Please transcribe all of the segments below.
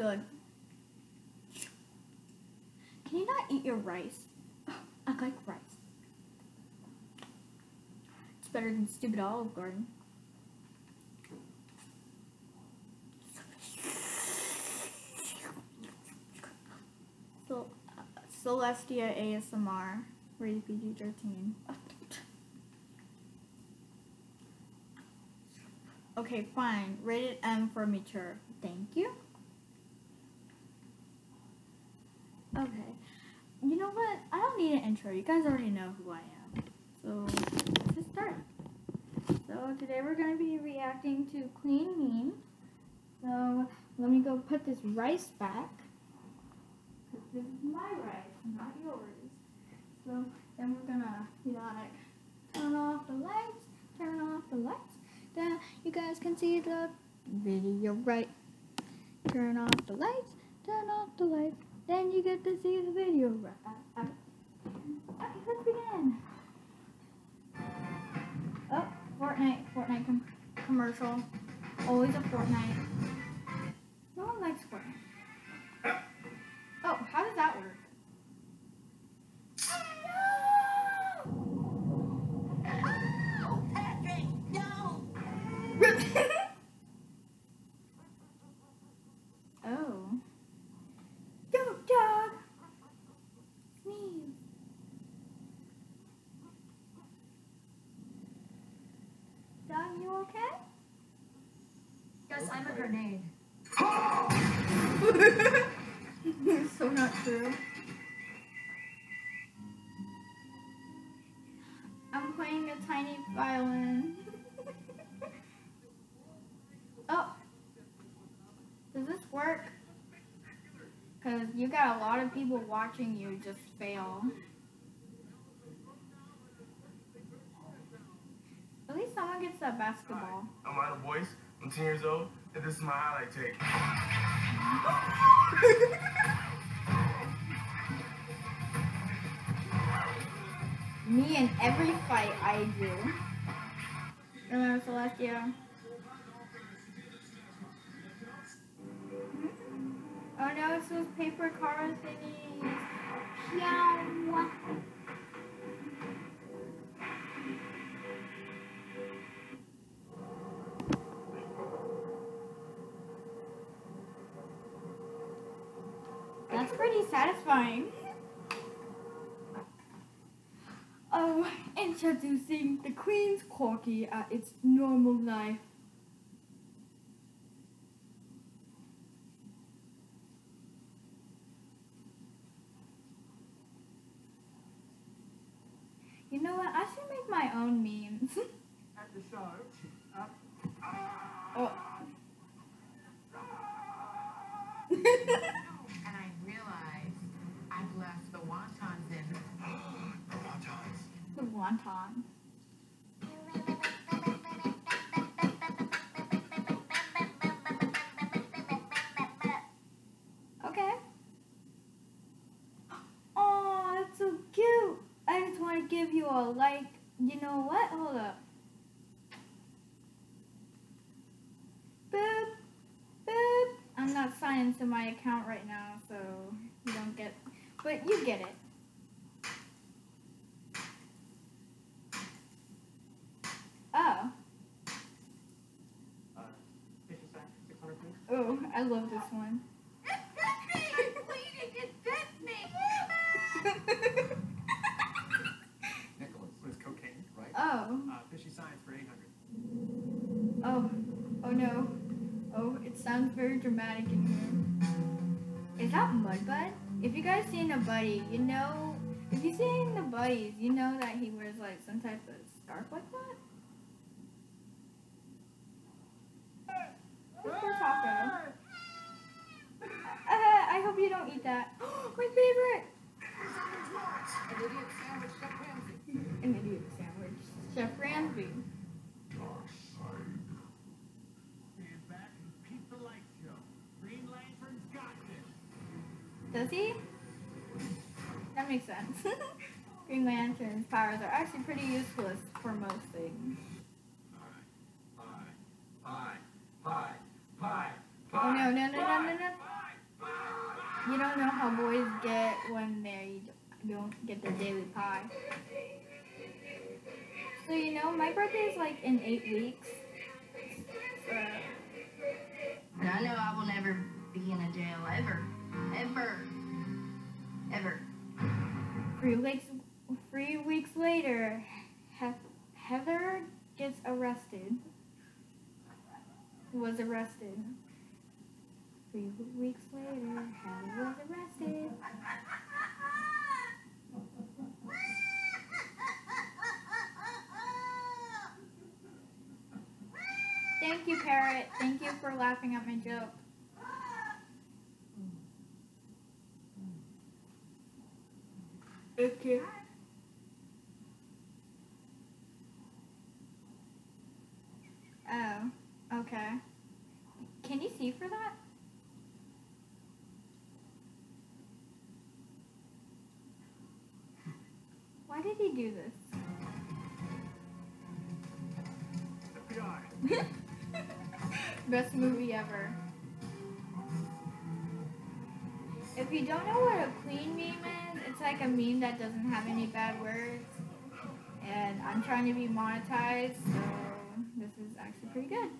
good. Can you not eat your rice? I like rice. It's better than stupid Olive Garden. So, uh, Celestia ASMR, rated PG 13. okay, fine. Rated M for mature. Thank you. Okay. You know what? I don't need an intro. You guys already know who I am. So, let's just start. So, today we're going to be reacting to Clean Meme. So, let me go put this rice back. because This is my rice, not yours. So, then we're going to be like, turn off the lights, turn off the lights. Then you guys can see the video right. Turn off the lights, turn off the lights. Then you get to see the video right. Okay. Oh, Fortnite, Fortnite com commercial. Always a Fortnite. No one likes I'm a grenade. so not true. I'm playing a tiny violin. oh. Does this work? Because you got a lot of people watching you just fail. At least someone gets that basketball. I'm Idle Boyce. I'm 10 years old, and this is my highlight tape. Me in every fight I do. Remember mm-hmm. Celestia? Oh no, it's those paper car thingies. That's pretty satisfying. Oh, introducing the Queen's Corky at its normal life. You know what? I should make my own memes. At the show, uh, oh. And I realized I've left the wontons in. the wonton. Okay. Oh, that's so cute. I just want to give you a like. You know what? Hold up. Boop. Boop. I'm not signed to my account right now, so you don't get. But you get it. Oh. uh, 50 cents, 600 please. Oh, I love this one. I'm bleeding. It bit me. Nicholas. What is cocaine, right? oh. Uh, fishy science for 800. Oh. Oh no. Oh, it sounds very dramatic in here. Is that Mudbud? If you guys seen a buddy, you know. If you seen the buddies, you know that he wears like some type of scarf like that. This poor taco. Uh, I don't that. My favorite. An idiot sandwich, Chef Ramsay. An idiot sandwich. Chef Ramsay. Stand back and peep the light show. Green Lantern's got this. Does he? That makes sense. Green Lantern's powers are actually pretty useless for most things. Pie, pie, pie, pie, Oh no, no, no, no, no, no. You don't know how boys get when they don't get their daily pie. So you know, my birthday is like in eight weeks. So, And I know I will never be in a jail ever. Ever. Ever. three weeks, three weeks later, Heather gets arrested. Was arrested. Three weeks later, Heather was arrested. Thank you, Parrot. Thank you for laughing at my joke. Okay. Oh, okay. Can you see for that? Why did he do this? Best movie ever. If you don't know what a clean meme is, it's like a meme that doesn't have any bad words. And I'm trying to be monetized, so this is actually pretty good.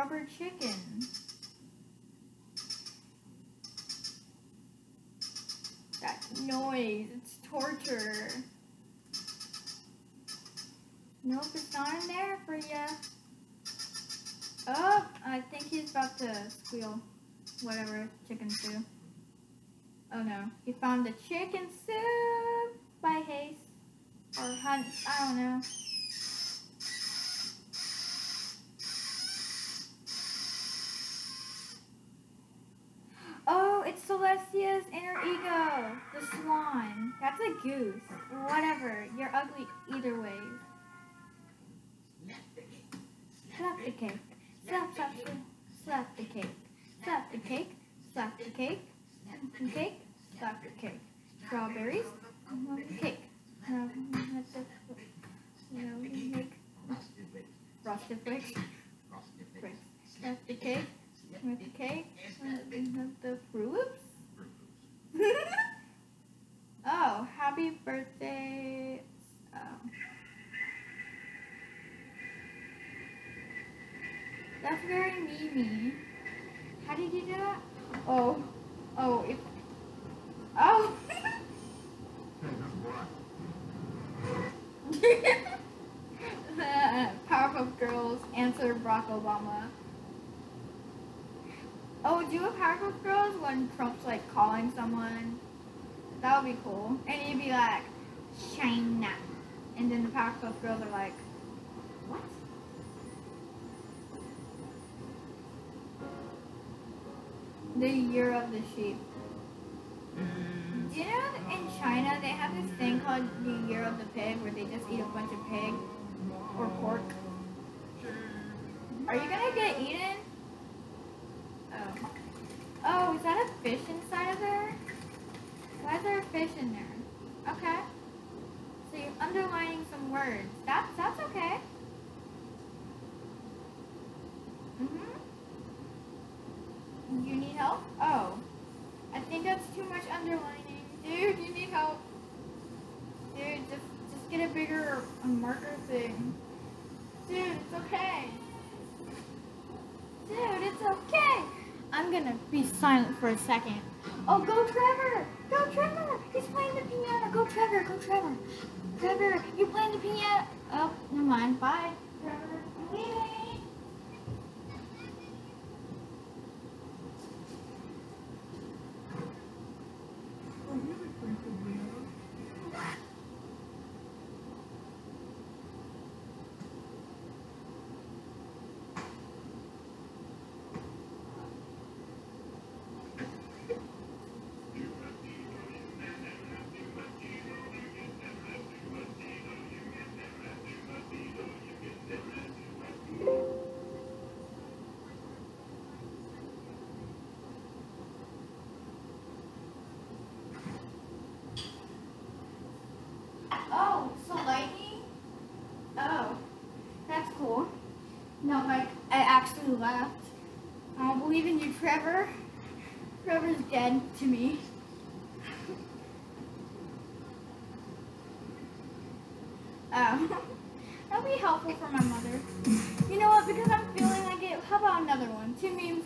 Rubber chicken. That noise, it's torture. Nope, it's not in there for ya. Oh, I think he's about to squeal. Whatever chickens do. Oh no, he found the chicken soup by Hayes. Or Hunt, I don't know. Oh, it's Celestia's inner ego, the swan. That's a goose. Whatever, you're ugly either way. Slap the cake. Slap, slap, slap, slap the cake. Slap the cake. Slap the cake. Slap the cake. Slap the cake. Strawberries. No cake. No, not the, no, make frosted flakes. Flakes. Slap the cake. With the cake. Not the Fruit Loops. oh, happy birthday. Oh. That's very memey. How did you do that? Oh, oh, if, oh. the Powerpuff Girls answer Barack Obama. Oh, do a Powerpuff Girls when Trump's like calling someone. That would be cool. And he'd be like, China. And then the Powerpuff Girls are like, what? The year of the sheep. Mm. Do you know in China they have this thing called the year of the pig where they just eat a bunch of pig or pork? Mm. Are you gonna get eaten? Oh. Oh, is that a fish inside of there? Why is there a fish in there? Okay. So you're underlining some words. That's that's okay. Mhm. You need help? Oh. I think that's too much underlining. Dude, you need help. Dude, just just get a bigger marker thing. Dude, it's okay. Dude, it's okay. I'm gonna be silent for a second. Oh, go Trevor! Go Trevor! He's playing the piano. Go Trevor! Go Trevor! Trevor, you playing the piano? Oh, never mind. Bye. Actually left. I don't believe in you, Trevor. Trevor's dead to me. Um, that'll be helpful for my mother. You know what? Because I'm feeling like it. How about another one? Two memes